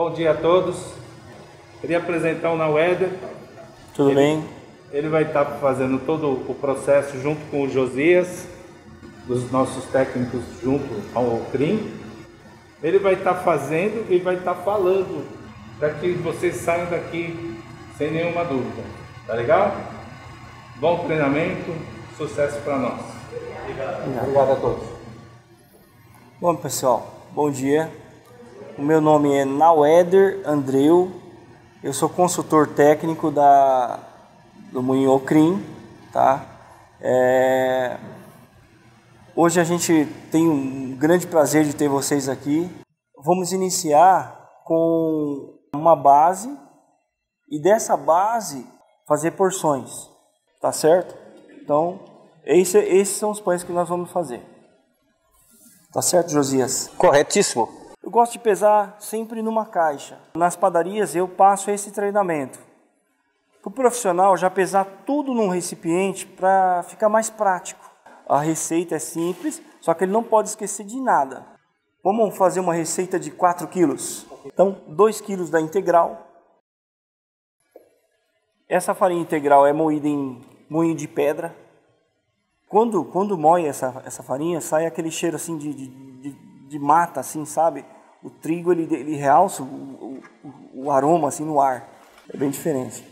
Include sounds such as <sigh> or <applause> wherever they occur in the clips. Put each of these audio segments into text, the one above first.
Bom dia a todos. Queria apresentar o Naueder. Tudo ele, bem? Ele vai estar fazendo todo o processo junto com o Josias, os nossos técnicos junto ao CRIM. Ele vai estar fazendo e vai estar falando para que vocês saiam daqui sem nenhuma dúvida. Tá legal? Bom treinamento, sucesso para nós. Obrigado. Obrigado a todos. Bom pessoal, bom dia. O meu nome é Naueder Andreu, eu sou consultor técnico da, do Moinho Ocrim, tá? É, hoje a gente tem um grande prazer de ter vocês aqui. Vamos iniciar com uma base e dessa base fazer porções, tá certo? Então, esse, esses são os pães que nós vamos fazer. Tá certo, Josias? Corretíssimo. Eu gosto de pesar sempre numa caixa. Nas padarias eu passo esse treinamento. Para o profissional já pesar tudo num recipiente para ficar mais prático. A receita é simples, só que ele não pode esquecer de nada. Vamos fazer uma receita de 4 quilos. Então, 2 quilos da integral. Essa farinha integral é moída em moinho de pedra. Quando, quando moe essa, essa farinha, sai aquele cheiro assim de, de, de, de mata, assim, sabe? O trigo ele, ele realça o, o, o aroma assim no ar. É bem diferente.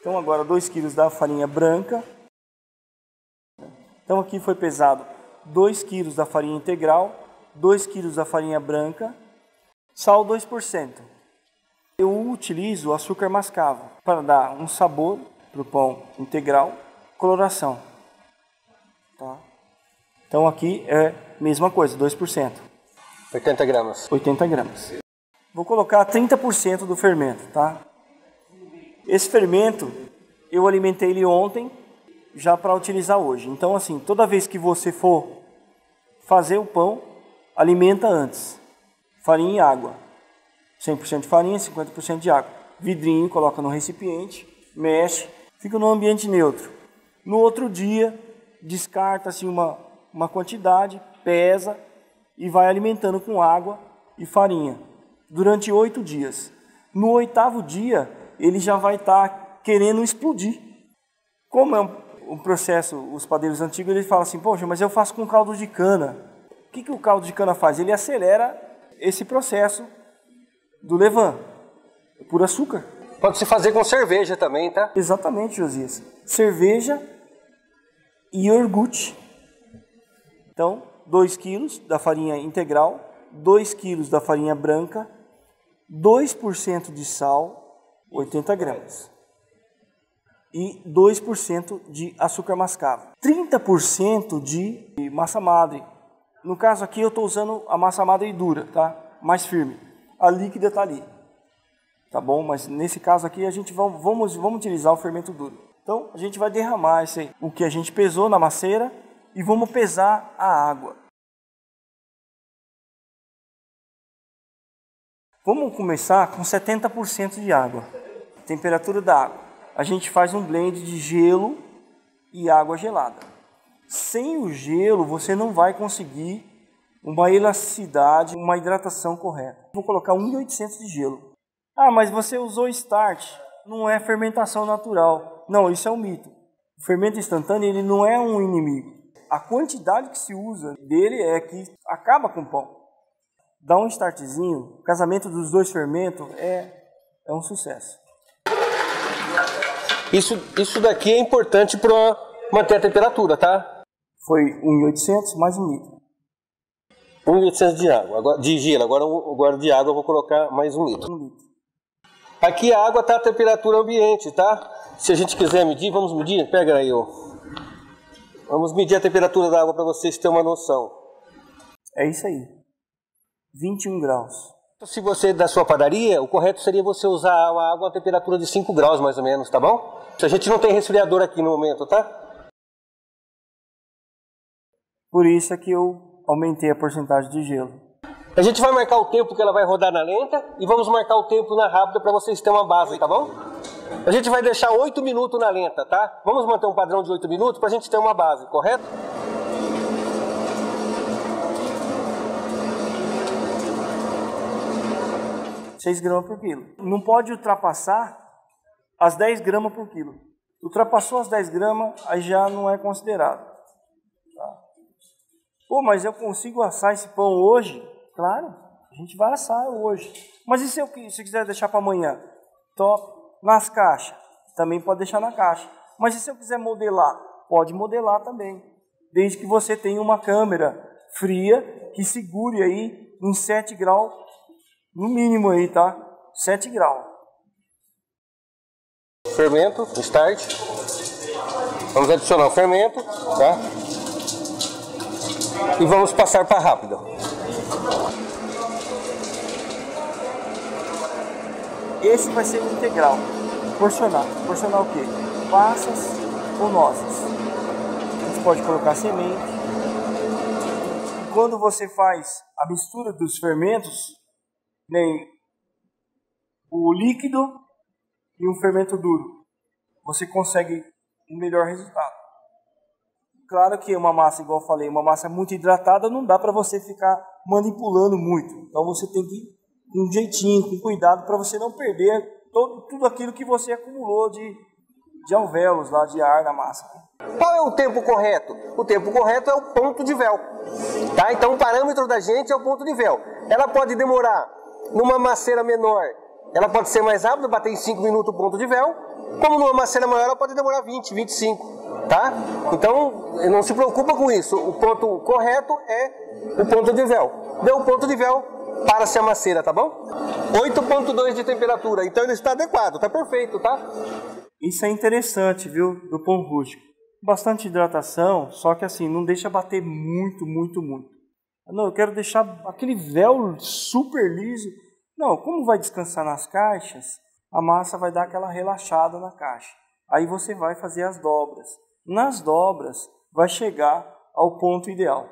Então agora 2 kg da farinha branca. Então aqui foi pesado 2 kg da farinha integral, 2 kg da farinha branca, sal 2%. Eu utilizo açúcar mascavo para dar um sabor para o pão integral, coloração. Tá? Então aqui é a mesma coisa, 2%. 80 gramas. 80 gramas. Vou colocar 30% do fermento, tá? Esse fermento, eu alimentei ele ontem, já para utilizar hoje. Então assim, toda vez que você for fazer o pão, alimenta antes. Farinha e água. 100% de farinha, 50% de água. Vidrinho, coloca no recipiente, mexe, fica no ambiente neutro. No outro dia, descarta assim uma, uma quantidade, pesa e vai alimentando com água e farinha durante oito dias. No oitavo dia, ele já vai estar tá querendo explodir. Como é um, processo, os padeiros antigos eles falam assim: Poxa, mas eu faço com caldo de cana. O que, que o caldo de cana faz? Ele acelera esse processo do levan, por açúcar. Pode se fazer com cerveja também, tá? Exatamente, Josias. Cerveja e iogurte. Então, 2 quilos da farinha integral, 2 quilos da farinha branca, 2% de sal, 80 gramas. E 2% de açúcar mascavo. 30% de massa madre. No caso aqui eu estou usando a massa madre dura, tá? Mais firme. A líquida está ali tá bom? Mas nesse caso aqui a gente vamos, vamos, vamos utilizar o fermento duro. Então a gente vai derramar esse, o que a gente pesou na maceira e vamos pesar a água. Vamos começar com 70% de água. Temperatura da água. A gente faz um blend de gelo e água gelada. Sem o gelo você não vai conseguir uma elasticidade, uma hidratação correta. Vou colocar 1.800 de gelo. Ah, mas você usou start, não é fermentação natural. Não, isso é um mito. O fermento instantâneo ele não é um inimigo. A quantidade que se usa dele é que acaba com o pão. Dá um startzinho, o casamento dos dois fermentos é, é um sucesso. Isso, isso daqui é importante para manter a temperatura, tá? Foi 1.800 mais um litro. 1.800 de água, agora, de gelo. Agora, agora de água eu vou colocar mais um litro. Um litro. Aqui a água está a temperatura ambiente, tá? Se a gente quiser medir, vamos medir? Pega aí, ó. Vamos medir a temperatura da água para vocês terem uma noção. É isso aí. 21 graus. Se você é da sua padaria, o correto seria você usar a água a temperatura de 5 graus mais ou menos, tá bom? Se a gente não tem resfriador aqui no momento, tá? Por isso é que eu aumentei a porcentagem de gelo. A gente vai marcar o tempo que ela vai rodar na lenta e vamos marcar o tempo na rápida para vocês terem uma base, tá bom? A gente vai deixar 8 minutos na lenta, tá? Vamos manter um padrão de 8 minutos para a gente ter uma base, correto? 6 gramas por quilo. Não pode ultrapassar as 10 gramas por quilo. Ultrapassou as 10 gramas, aí já não é considerado. Tá? Pô, mas eu consigo assar esse pão hoje? Claro, a gente vai assar hoje. Mas e se eu se quiser deixar para amanhã? Top. Nas caixas, também pode deixar na caixa. Mas e se eu quiser modelar? Pode modelar também. Desde que você tenha uma câmera fria que segure aí em 7 graus, no mínimo aí, tá? 7 graus. Fermento, start. Vamos adicionar o fermento, tá? E vamos passar para rápido. Esse vai ser o integral. Porcionar. Porcionar o quê? Passas ou nozes. A gente pode colocar semente. E quando você faz a mistura dos fermentos, nem o líquido e um fermento duro, você consegue um melhor resultado. Claro que uma massa, igual eu falei, uma massa muito hidratada, não dá para você ficar manipulando muito. Então você tem que ir com um jeitinho, com cuidado, para você não perder todo, tudo aquilo que você acumulou de, de alvéolos lá, de ar na massa. Qual é o tempo correto? O tempo correto é o ponto de véu. Tá? Então o parâmetro da gente é o ponto de véu. Ela pode demorar numa maceira menor, ela pode ser mais rápida, bater em 5 minutos o ponto de véu, como numa maceira maior ela pode demorar 20, 25, tá? Então, não se preocupa com isso. O ponto correto é o ponto de véu. Deu o ponto de véu, para-se a maceira, tá bom? 8.2 de temperatura, então ele está adequado, está perfeito, tá? Isso é interessante, viu, do pão rústico. Bastante hidratação, só que assim, não deixa bater muito, muito, muito. Não, eu quero deixar aquele véu super liso. Não, como vai descansar nas caixas, a massa vai dar aquela relaxada na caixa. Aí você vai fazer as dobras. Nas dobras, vai chegar ao ponto ideal.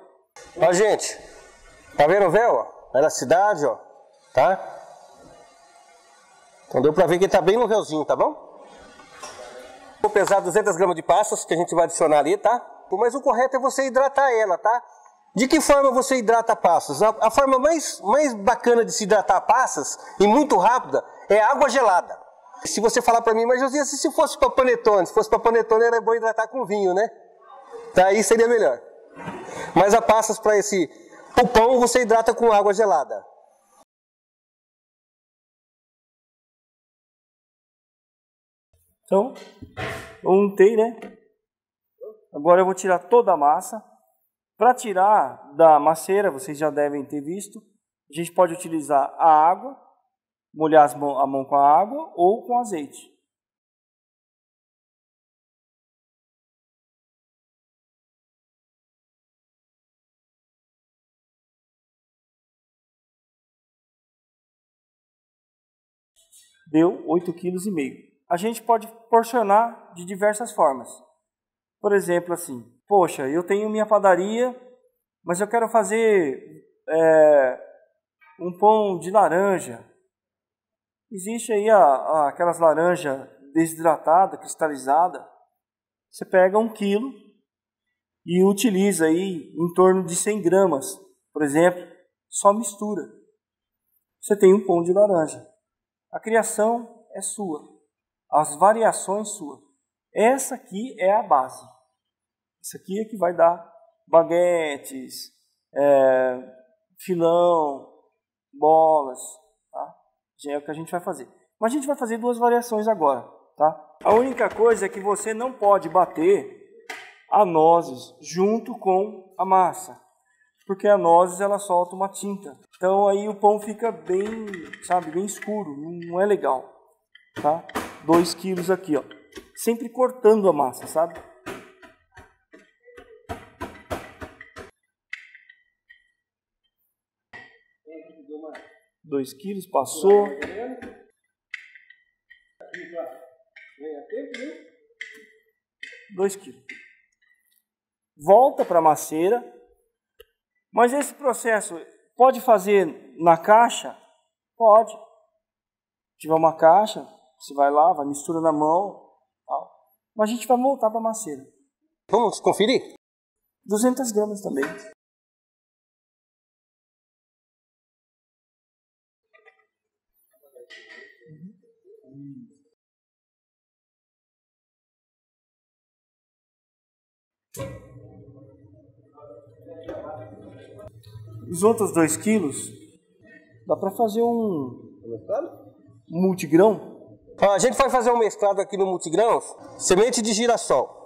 Ó, gente, tá vendo o véu? É cidade, ó, tá? Então deu pra ver que ele tá bem no véuzinho, tá bom? Vou pesar 200 gramas de passas que a gente vai adicionar ali, tá? Mas o correto é você hidratar ela, tá? De que forma você hidrata passas? A, a, forma mais, mais bacana de se hidratar passas, e muito rápida, é água gelada. Se você falar para mim, mas Josias, se fosse para panetone, se fosse para panetone era bom hidratar com vinho, né? Daí seria melhor. Mas a passas para esse o pão você hidrata com água gelada. Então, untei, né? Agora eu vou tirar toda a massa. Para tirar da maceira, vocês já devem ter visto, a gente pode utilizar a água, molhar a mão com a água ou com azeite. Deu 8,5 kg. A gente pode porcionar de diversas formas. Por exemplo, assim, poxa, eu tenho minha padaria, mas eu quero fazer é, um pão de laranja. Existe aí a, a, aquelas laranjas desidratadas, cristalizadas. Você pega um quilo e utiliza aí em torno de 100 gramas, por exemplo, só mistura. Você tem um pão de laranja. A criação é sua, as variações suas. Essa aqui é a base. Isso aqui é que vai dar baguetes, é, filão, bolas, tá? É o que a gente vai fazer. Mas a gente vai fazer duas variações agora, tá? A única coisa é que você não pode bater a nozes junto com a massa, porque a nozes ela solta uma tinta. Então aí o pão fica bem, sabe, bem escuro, não é legal, tá? 2 quilos aqui, ó. Sempre cortando a massa, sabe? 2 quilos, passou. 2 quilos. Volta para a maceira. Mas esse processo pode fazer na caixa? Pode. Se tiver uma caixa, você vai lá, vai mistura na mão. Tal. Mas a gente vai voltar para a maceira. Vamos conferir? 200 gramas também. Os outros 2 quilos, dá para fazer um multigrão. Ó, a gente vai fazer um mesclado aqui no multigrãos, semente de girassol.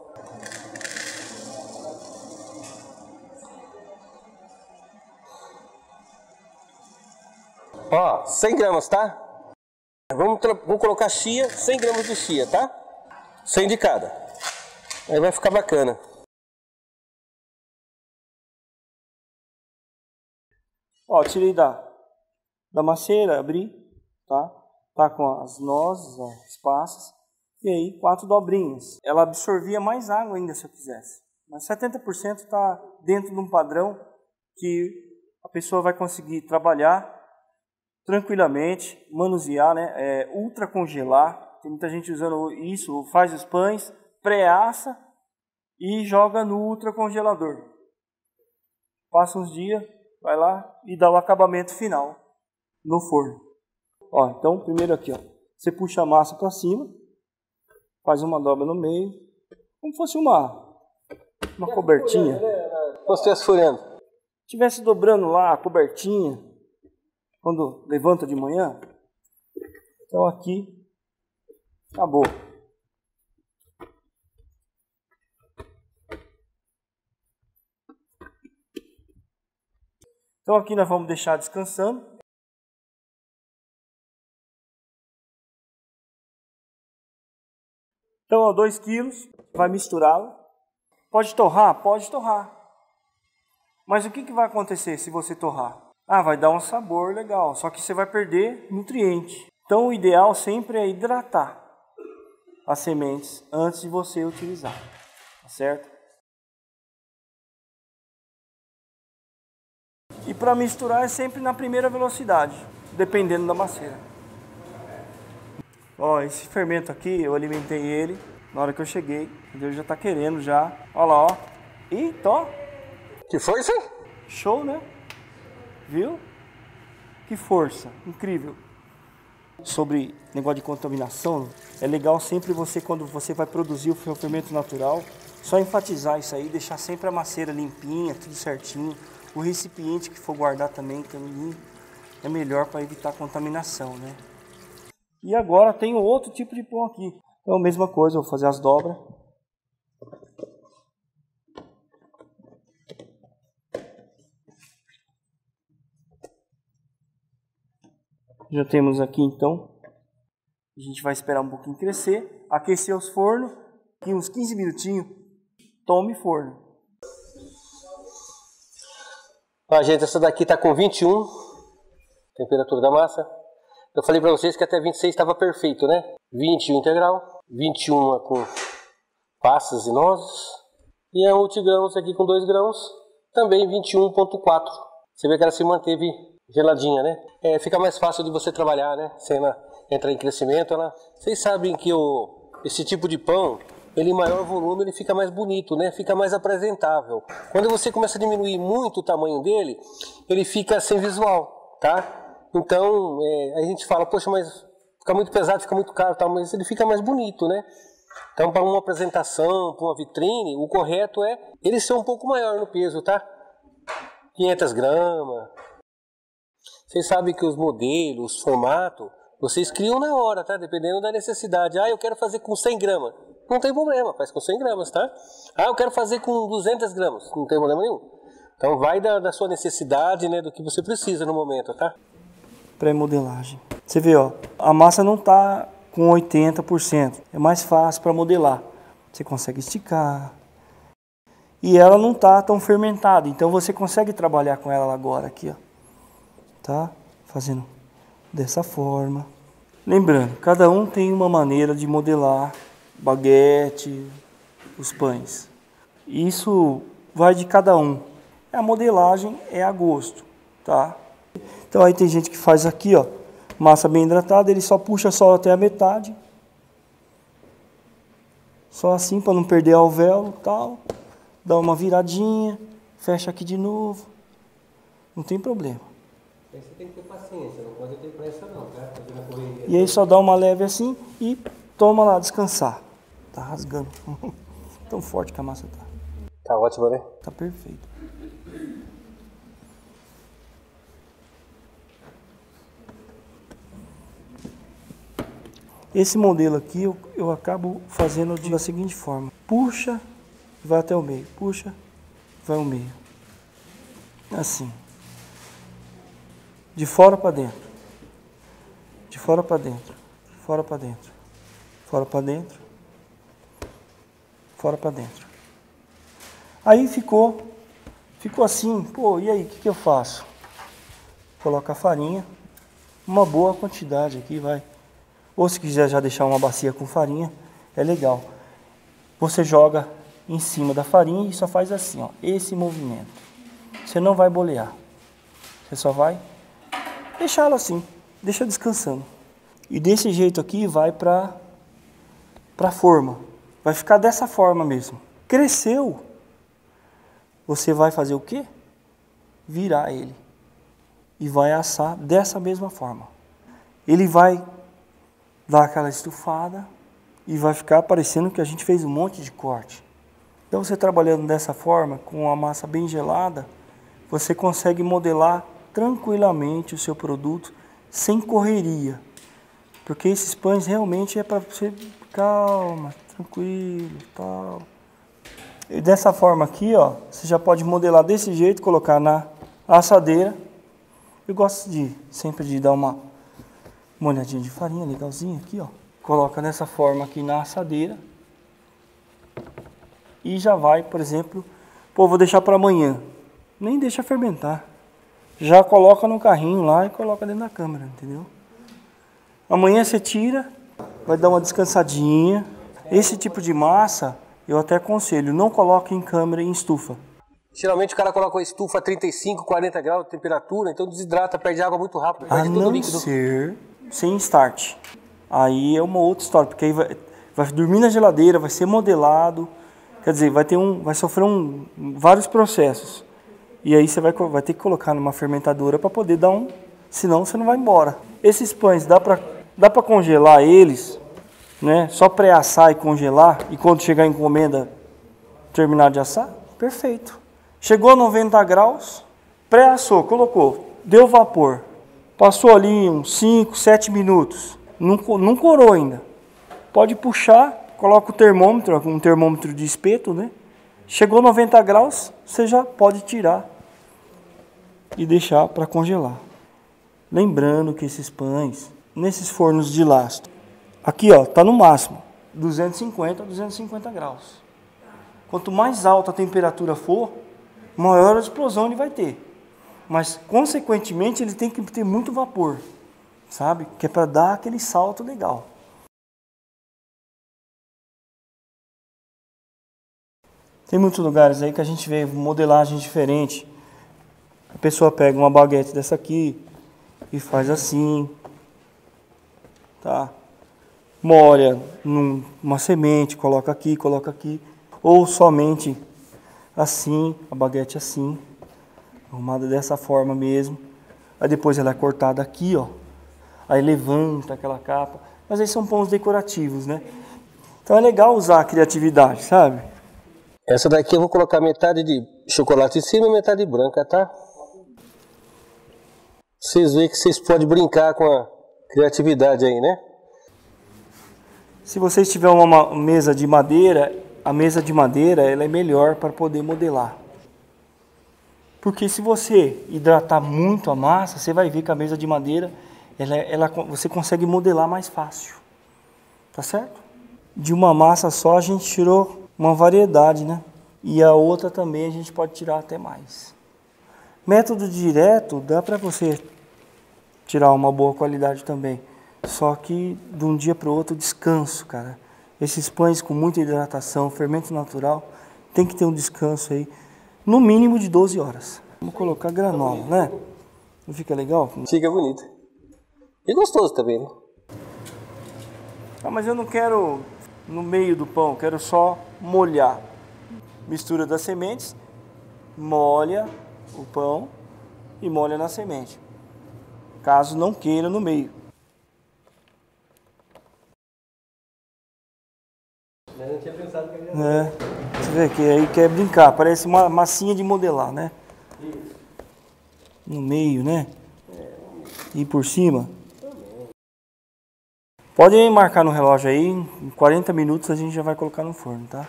Ó, 100 gramas, tá? Vamos, vamos colocar chia, 100 gramas de chia, tá? 100 de cada. Aí vai ficar bacana. Ó, tirei da, da macieira, abri, tá? Tá com as nozes, as passas, e aí quatro dobrinhas. Ela absorvia mais água ainda se eu quisesse. Mas 70% está dentro de um padrão que a pessoa vai conseguir trabalhar tranquilamente, manusear, né? É, ultra congelar. Tem muita gente usando isso, faz os pães, pré-assa e joga no ultra congelador. Passa uns dias, vai lá e dá o acabamento final no forno. Ó, então primeiro aqui, ó, você puxa a massa para cima, faz uma dobra no meio, como fosse uma uma cobertinha. Você furando. Tivesse dobrando lá a cobertinha quando levanta de manhã. Então aqui acabou. Então aqui nós vamos deixar descansando. Então, ó, 2 quilos, vai misturá-lo. Pode torrar? Pode torrar. Mas o que, que vai acontecer se você torrar? Ah, vai dar um sabor legal, só que você vai perder nutriente. Então, o ideal sempre é hidratar as sementes antes de você utilizar, tá certo? E para misturar é sempre na primeira velocidade, dependendo da macieira. Ó, esse fermento aqui, eu alimentei ele na hora que eu cheguei. Ele já tá querendo já. Ó lá, ó. E tó. Que foi isso? Show, né? Viu? Que força, incrível. Sobre negócio de contaminação, é legal sempre você, quando você vai produzir o fermento natural, só enfatizar isso aí, deixar sempre a maceira limpinha, tudo certinho. O recipiente que for guardar também, também é melhor para evitar contaminação, né? E agora tem outro tipo de pão aqui. Então, a mesma coisa, vou fazer as dobras. Já temos aqui então. A gente vai esperar um pouquinho crescer, aquecer os fornos, aqui uns 15 minutinhos, tome forno. Ó, gente, essa daqui está com 21, temperatura da massa. Eu falei para vocês que até 26 estava perfeito, né? 21 integral, 21 com passas e nozes. E a multigrãos aqui com 2 grãos, também 21.4. Você vê que ela se manteve geladinha, né? É, fica mais fácil de você trabalhar, né? Sem ela entrar em crescimento. Ela... Vocês sabem que o... esse tipo de pão, ele maior volume, ele fica mais bonito, né? Fica mais apresentável. Quando você começa a diminuir muito o tamanho dele, ele fica sem visual, tá? Então, é, a gente fala, poxa, mas fica muito pesado, fica muito caro, tal, mas ele fica mais bonito, né? Então, para uma apresentação, para uma vitrine, o correto é ele ser um pouco maior no peso, tá? 500 gramas, vocês sabem que os modelos, os formatos, vocês criam na hora, tá? Dependendo da necessidade. Ah, eu quero fazer com 100 gramas. Não tem problema, faz com 100 gramas, tá? Ah, eu quero fazer com 200 gramas. Não tem problema nenhum. Então vai da, da sua necessidade, né? Do que você precisa no momento, tá? Pré-modelagem. Você vê, ó, a massa não tá com 80%. É mais fácil para modelar. Você consegue esticar. E ela não tá tão fermentada, então você consegue trabalhar com ela agora aqui, ó tá? Fazendo dessa forma. Lembrando, cada um tem uma maneira de modelar baguete, os pães. Isso vai de cada um. A modelagem é a gosto, tá? Então aí tem gente que faz aqui, ó, massa bem hidratada, ele só puxa só até a metade. Só assim para não perder o véu, tal. Dá uma viradinha, fecha aqui de novo. Não tem problema. Aí você tem que ter paciência, não pode ter pressa não, tá? E aí só dá uma leve assim e toma lá descansar tá rasgando. <laughs> Tão forte que a massa tá. Tá ótimo, né? Tá perfeito. Esse modelo aqui eu, eu acabo fazendo de, da seguinte forma: puxa, vai até o meio, puxa, vai ao meio. Assim. De fora para dentro. De fora para dentro. Fora para dentro. Fora para dentro. Fora para dentro. Aí ficou ficou assim, pô, e aí, o que, que eu faço? Coloca a farinha, uma boa quantidade aqui, vai. Ou se quiser já deixar uma bacia com farinha, é legal. Você joga em cima da farinha e só faz assim, ó, esse movimento. Você não vai bolear. Você só vai deixá-lo assim, deixa descansando. E desse jeito aqui vai para para forma. Vai ficar dessa forma mesmo. Cresceu. Você vai fazer o quê? Virar ele. E vai assar dessa mesma forma. Ele vai dar aquela estufada e vai ficar parecendo que a gente fez um monte de corte. Então você trabalhando dessa forma, com a massa bem gelada, você consegue modelar tranquilamente o seu produto sem correria. Porque esses pães realmente é para você calma, tranquilo, tal. E dessa forma aqui, ó, você já pode modelar desse jeito, colocar na assadeira. Eu gosto de sempre de dar uma molhadinha de farinha legalzinha aqui, ó. Coloca dessa forma aqui na assadeira. E já vai, por exemplo, pô, vou deixar para amanhã. Nem deixa fermentar. Já coloca no carrinho lá e coloca dentro da câmera, entendeu? Amanhã você tira, vai dar uma descansadinha. Esse tipo de massa, eu até aconselho, não coloque em câmera em estufa. Geralmente o cara coloca a estufa a 35, 40 graus de temperatura, então desidrata, perde água muito rápido. A não líquido. ser sem start. Aí é uma outra história, porque aí vai, vai dormir na geladeira, vai ser modelado, quer dizer, vai ter um, vai sofrer um, vários processos. E aí você vai, vai ter que colocar numa fermentadora para poder dar um, senão você não vai embora. Esses pães dá para dá para congelar eles, né? Só pré-assar e congelar e quando chegar a encomenda terminar de assar? Perfeito. Chegou a 90 graus, pré-assou, colocou, deu vapor. Passou ali uns 5, 7 minutos. Não, não corou ainda. Pode puxar, coloca o termômetro, um termômetro de espeto, né? Chegou 90 graus, você já pode tirar e deixar para congelar. Lembrando que esses pães, nesses fornos de lastro, aqui ó, tá no máximo 250 a 250 graus. Quanto mais alta a temperatura for, maior a explosão ele vai ter mas consequentemente ele tem que ter muito vapor, sabe? Que é para dar aquele salto legal. Tem muitos lugares aí que a gente vê modelagem diferente. A pessoa pega uma baguete dessa aqui e faz assim, tá? Molha numa semente, coloca aqui, coloca aqui, ou somente assim, a baguete assim arrumada dessa forma mesmo. Aí depois ela é cortada aqui, ó. Aí levanta aquela capa. Mas aí são pães decorativos, né? Então é legal usar a criatividade, sabe? Essa daqui eu vou colocar metade de chocolate em cima e metade branca, tá? Vocês veem que vocês podem brincar com a criatividade aí, né? Se vocês tiverem uma mesa de madeira, a mesa de madeira ela é melhor para poder modelar. Porque se você hidratar muito a massa, você vai ver que a mesa de madeira, ela, ela, você consegue modelar mais fácil. Tá certo? De uma massa só a gente tirou uma variedade, né? E a outra também a gente pode tirar até mais. Método direto dá para você tirar uma boa qualidade também. Só que de um dia para o outro descanso, cara. Esses pães com muita hidratação, fermento natural, tem que ter um descanso aí no mínimo de 12 horas. Vamos colocar granola, né? Não fica legal? Fica bonito. E gostoso também, né? Ah, mas eu não quero no meio do pão, quero só molhar. Mistura das sementes, molha o pão e molha na semente. Caso não queira no meio. Eu não tinha pensado que ia... É. Você vê que aí quer brincar, parece uma massinha de modelar, né? No meio, né? E por cima. Pode marcar no relógio aí, em 40 minutos a gente já vai colocar no forno, tá?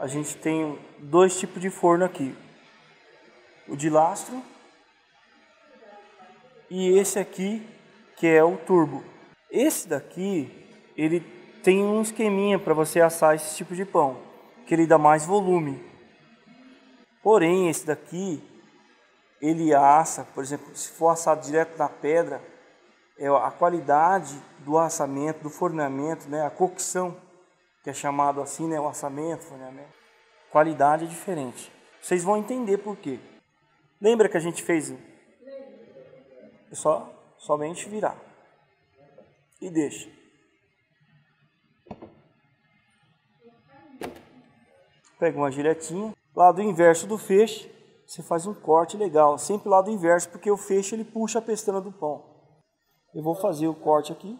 A gente tem dois tipos de forno aqui. O de lastro e esse aqui que é o turbo. Esse daqui, ele tem um esqueminha para você assar esse tipo de pão, que ele dá mais volume. Porém, esse daqui, ele assa, por exemplo, se for assado direto na pedra, é a qualidade do assamento, do forneamento, né, a cocção, que é chamado assim, né, o assamento, forneamento, qualidade é diferente. Vocês vão entender por quê. Lembra que a gente fez? É só somente virar e deixa. Pega uma giletinha, lado inverso do feixe, você faz um corte legal, sempre lado inverso, porque o feixe ele puxa a pestana do pão. Eu vou fazer o corte aqui.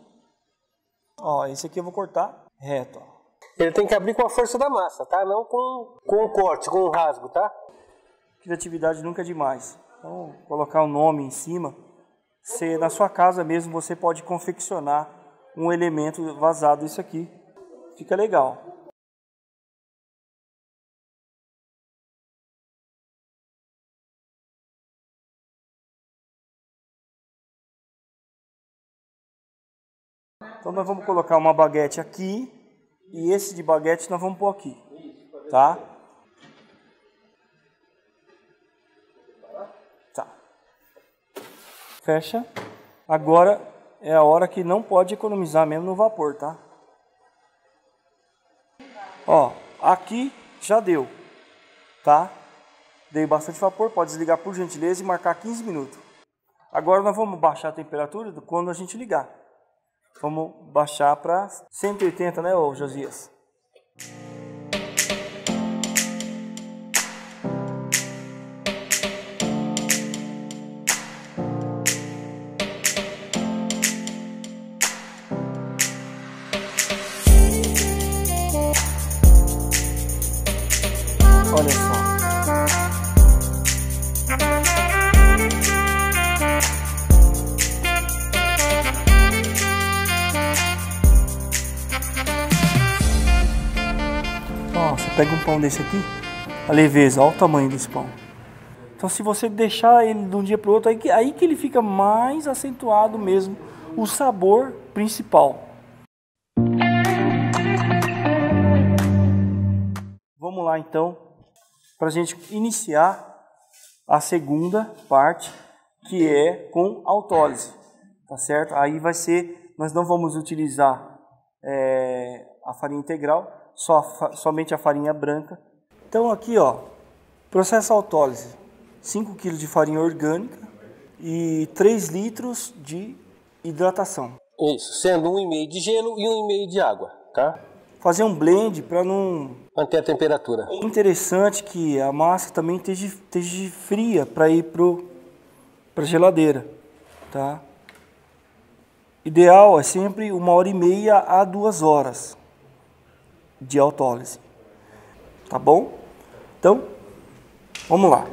Ó, esse aqui eu vou cortar reto, ó. Ele tem que abrir com a força da massa, tá? Não com, com o corte, com o rasgo, tá? Criatividade nunca é demais. Então, colocar o um nome em cima. Você, na sua casa mesmo, você pode confeccionar um elemento vazado isso aqui. Fica legal. Então nós vamos colocar uma baguete aqui e esse de baguete nós vamos pôr aqui, tá? Tá. Fecha. Agora é a hora que não pode economizar mesmo no vapor, tá? Ó, aqui já deu, tá? Dei bastante vapor, pode desligar por gentileza e marcar 15 minutos. Agora nós vamos baixar a temperatura quando a gente ligar. Vamos baixar para 180, né, ô Josias? Pão desse aqui, a leveza, olha o tamanho desse pão. Então se você deixar ele de um dia para o outro, aí que, aí que ele fica mais acentuado mesmo, o sabor principal. Vamos lá então, para a gente iniciar a segunda parte, que é com autólise, tá certo? Aí vai ser, nós não vamos utilizar é, a farinha integral, só, somente a farinha branca. Então aqui, ó, processo autólise, 5 kg de farinha orgânica e 3 litros de hidratação. Isso, sendo 1,5 de gelo e 1,5 de água, tá? Fazer um blend para não... Manter a temperatura. É interessante que a massa também esteja, esteja fria para ir para a geladeira, tá? Ideal é sempre uma hora e meia a duas horas de autólise. Tá bom? Então, vamos lá.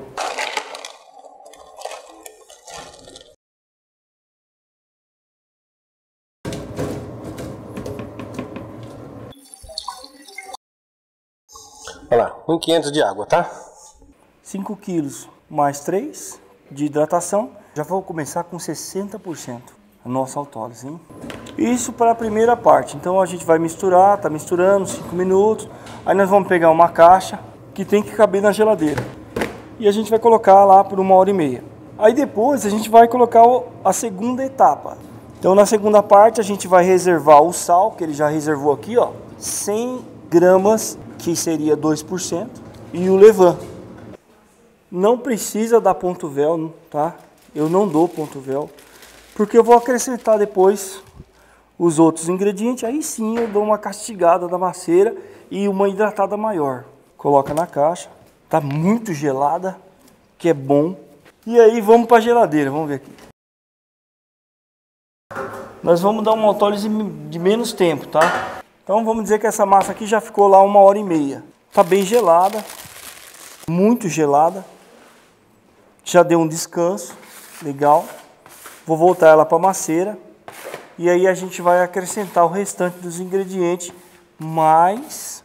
Olha lá, 1,500 de água, tá? 5 quilos mais 3 de hidratação. Já vou começar com 60% a nossa autólise, hein? Isso para a primeira parte. Então a gente vai misturar, tá misturando 5 minutos. Aí nós vamos pegar uma caixa que tem que caber na geladeira. E a gente vai colocar lá por uma hora e meia. Aí depois a gente vai colocar a segunda etapa. Então na segunda parte a gente vai reservar o sal, que ele já reservou aqui, ó, 100 gramas, que seria 2%, e o levain. Não precisa dar ponto véu, tá? Eu não dou ponto véu, porque eu vou acrescentar depois os outros ingredientes, aí sim eu dou uma castigada da maceira e uma hidratada maior. Coloca na caixa, tá muito gelada, que é bom. E aí vamos para a geladeira, vamos ver aqui. Nós vamos dar uma autólise de menos tempo, tá? Então vamos dizer que essa massa aqui já ficou lá uma hora e meia. Tá bem gelada, muito gelada. Já deu um descanso, legal. Vou voltar ela para a maceira E aí a gente vai acrescentar o restante dos ingredientes mais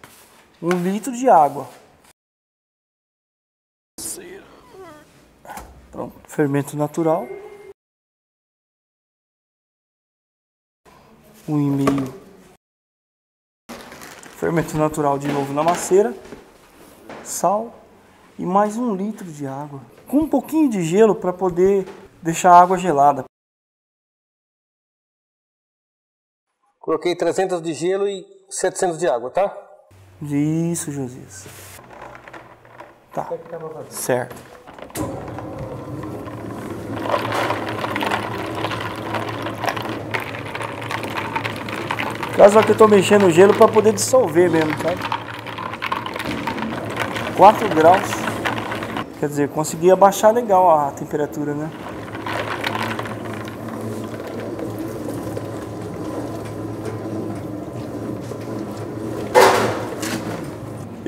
um litro de água. Pronto, fermento natural. Um e meio. Fermento natural de novo na maceira. Sal e mais um litro de água. Com um pouquinho de gelo para poder deixar a água gelada. Coloquei 300 de gelo e 700 de água, tá? Isso, Josias. Tá. Certo. caso aqui eu tô mexendo o gelo para poder dissolver mesmo, sabe? 4 graus. Quer dizer, consegui abaixar legal a temperatura, né?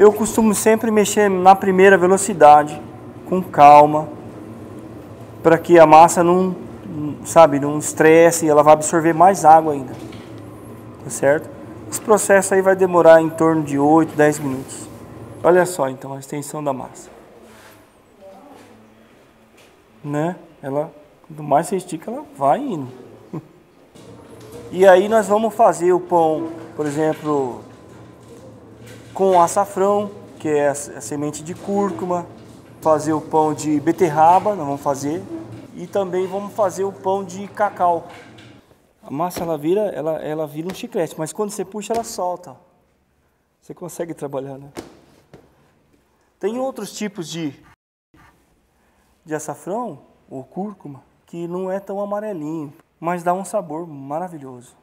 Eu costumo sempre mexer na primeira velocidade, com calma, para que a massa não, sabe, não estresse e ela vai absorver mais água ainda. Tá certo? Esse processo aí vai demorar em torno de 8, 10 minutos. Olha só então a extensão da massa. Né? Ela, quanto mais você estica, ela vai indo. <laughs> E aí nós vamos fazer o pão, por exemplo, com açafrão, que é a semente de cúrcuma, fazer o pão de beterraba, nós vamos fazer, e também vamos fazer o pão de cacau. A massa ela vira, ela, ela vira um chiclete, mas quando você puxa ela solta. Você consegue trabalhar, né? Tem outros tipos de de açafrão ou cúrcuma que não é tão amarelinho, mas dá um sabor maravilhoso.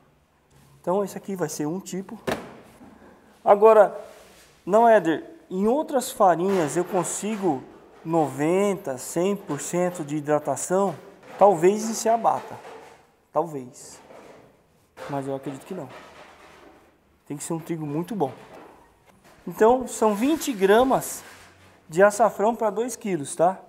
Então esse aqui vai ser um tipo. Agora, não, Éder, em outras farinhas eu consigo 90, 100% de hidratação, talvez se abata. Talvez. Mas eu acredito que não. Tem que ser um trigo muito bom. Então, são 20 gramas de açafrão para 2 quilos, tá?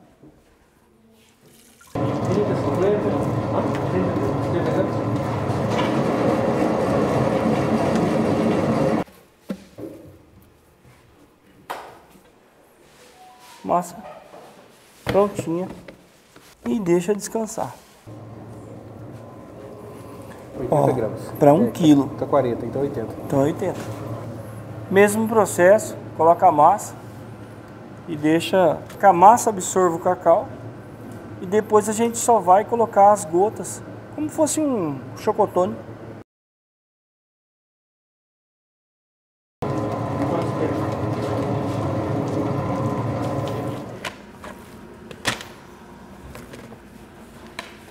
Massa prontinha e deixa descansar. 80 gramas. Para um é, quilo. Tá 40, então 80. Então 80. Mesmo processo, coloca a massa e deixa que a massa absorva o cacau e depois a gente só vai colocar as gotas como fosse um chocotone.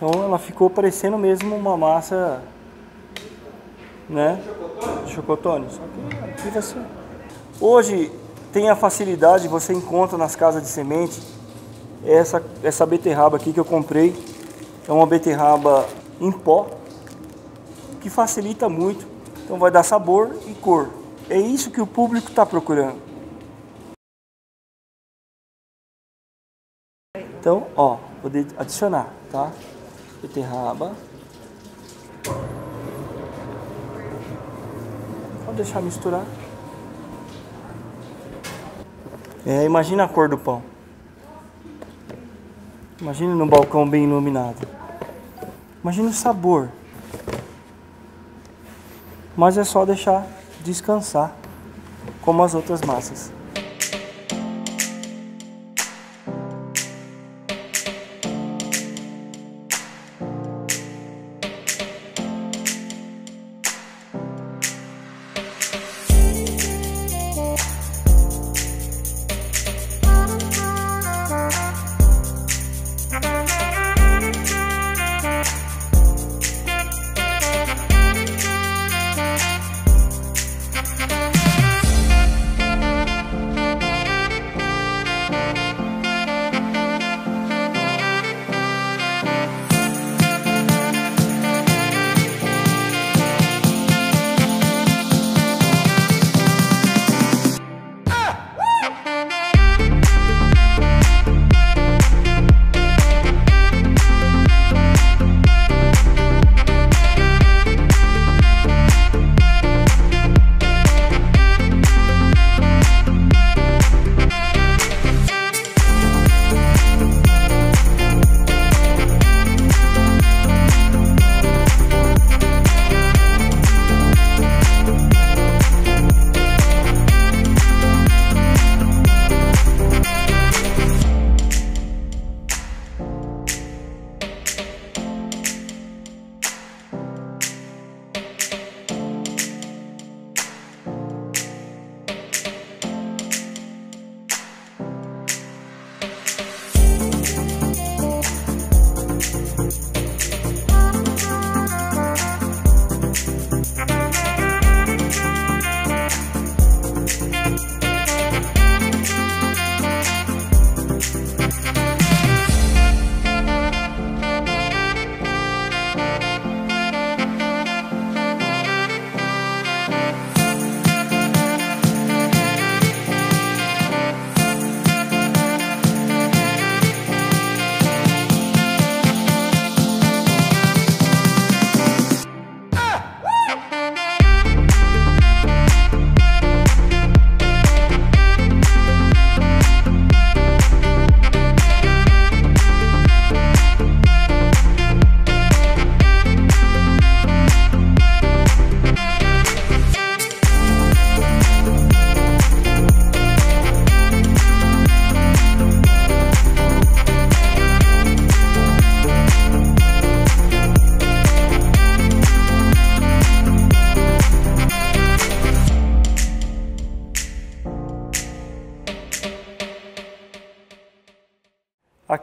Então ela ficou parecendo mesmo uma massa, né? Chocotone. Só que aqui ser. Hoje tem a facilidade, você encontra nas casas de semente essa, essa beterraba aqui que eu comprei. É uma beterraba em pó que facilita muito. Então vai dar sabor e cor. É isso que o público está procurando. Então, ó, poder adicionar, tá? Beterraba. Pode deixar misturar. É, imagina a cor do pão. Imagine no balcão bem iluminado. Imagina o sabor. Mas é só deixar descansar, como as outras massas.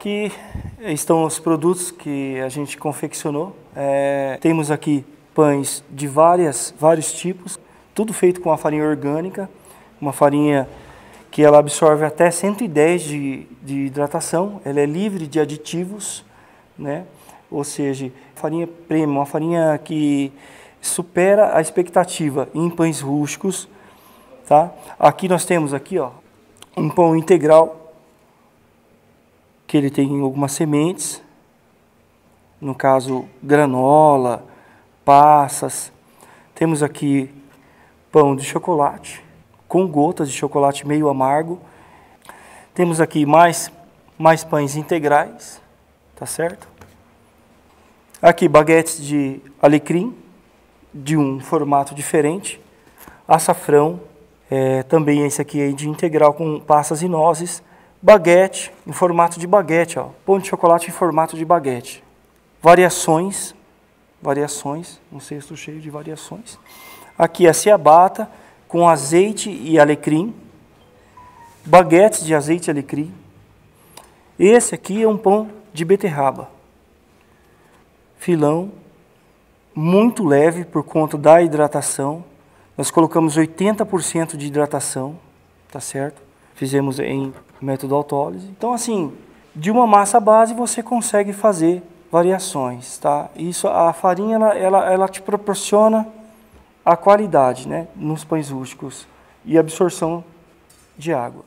Aqui estão os produtos que a gente confeccionou. É, temos aqui pães de várias, vários tipos, tudo feito com a farinha orgânica, uma farinha que ela absorve até 110 de, de hidratação, ela é livre de aditivos, né? ou seja, farinha premium, uma farinha que supera a expectativa em pães rústicos. Tá? Aqui nós temos aqui, ó, um pão integral, que ele tem algumas sementes, no caso granola, passas. Temos aqui pão de chocolate, com gotas de chocolate meio amargo. Temos aqui mais, mais pães integrais, tá certo? Aqui baguetes de alecrim, de um formato diferente. Açafrão, é, também esse aqui é de integral com passas e nozes. Baguete, em formato de baguete, ó. Pão de chocolate em formato de baguete. Variações, variações, um cesto cheio de variações. Aqui a ciabatta com azeite e alecrim. Baguetes de azeite e alecrim. Esse aqui é um pão de beterraba. Filão, muito leve por conta da hidratação nós colocamos 80% de hidratação, tá certo? Fizemos em método autólise. Então, assim, de uma massa base você consegue fazer variações, tá? Isso, a farinha, ela, ela, ela te proporciona a qualidade, né? Nos pães rústicos e absorção de água.